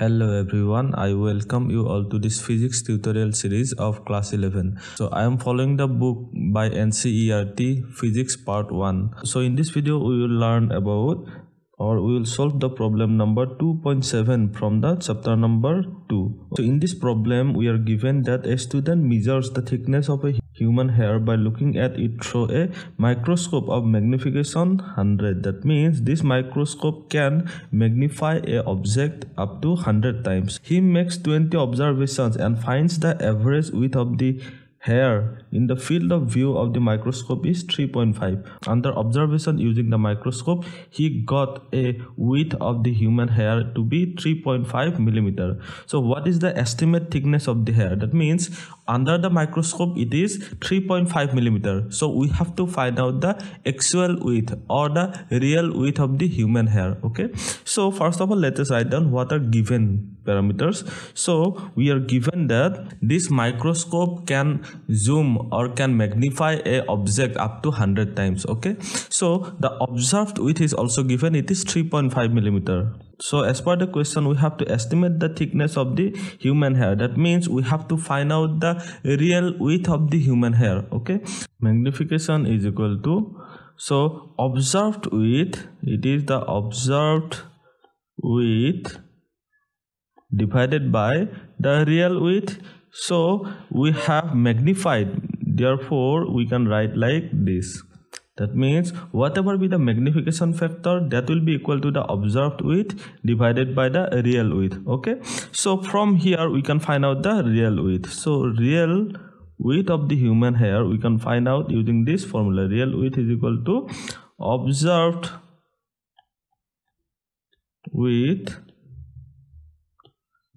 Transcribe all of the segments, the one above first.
Hello everyone, I welcome you all to this physics tutorial series of class 11. So I am following the book by NCERT Physics Part 1. So in this video we will learn about or we will solve the problem number 2.7 from the chapter number 2. So in this problem we are given that a student measures the thickness of a human hair by looking at it through a microscope of magnification 100 that means this microscope can magnify a object up to 100 times he makes 20 observations and finds the average width of the hair in the field of view of the microscope is 3.5 under observation using the microscope he got a width of the human hair to be 3.5 millimeter. So what is the estimate thickness of the hair? That means under the microscope it is 3.5 millimeter. So we have to find out the actual width or the real width of the human hair okay? So first of all let us write down what are given parameters. So we are given that this microscope can zoom or can magnify a object up to 100 times okay? So the observed width is also given. It is 3.5 millimeter. So as per the question we have to estimate the thickness of the human hair. That means we have to find out the real width of the human hair okay? Magnification is equal to so observed width it is the observed width divided by the real width. So we have magnified. Therefore we can write like this. That means whatever be the magnification factor that will be equal to the observed width divided by the real width. Okay? So from here we can find out the real width. So real width of the human hair we can find out using this formula. Real width is equal to observed width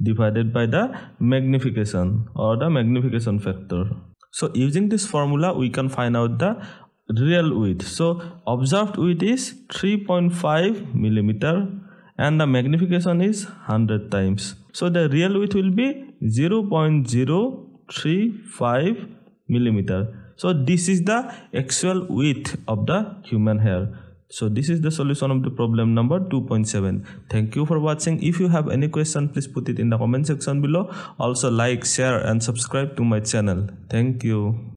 divided by the magnification or the magnification factor. So using this formula we can find out the real width. So observed width is 3.5 millimeter and the magnification is 100 times. So the real width will be 0.035 millimeter. So this is the actual width of the human hair so this is the solution of the problem number 2.7 thank you for watching. If you have any question please put it in the comment section below. Also like share and subscribe to my channel. Thank you